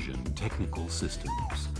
Fusion Technical Systems.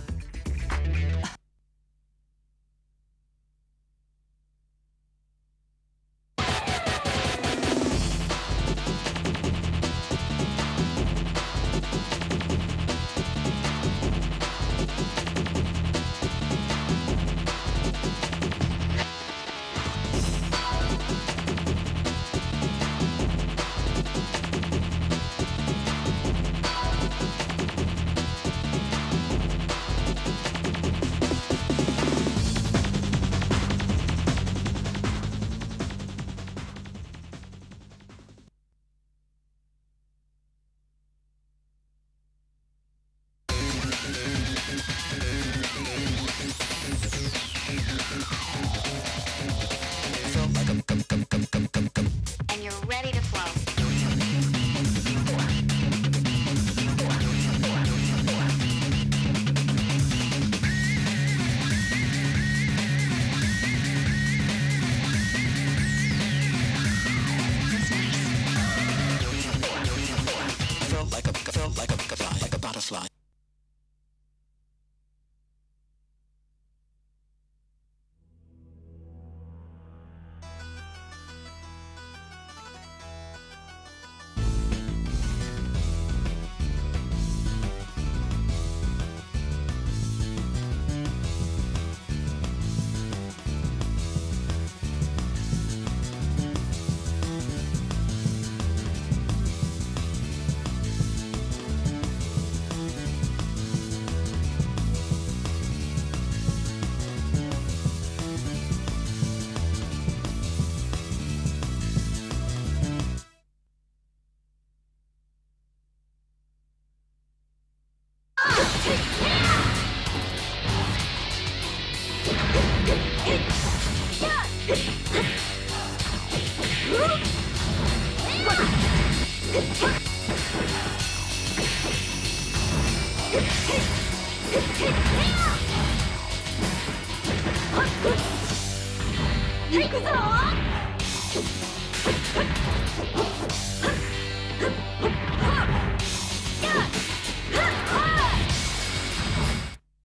行くぞ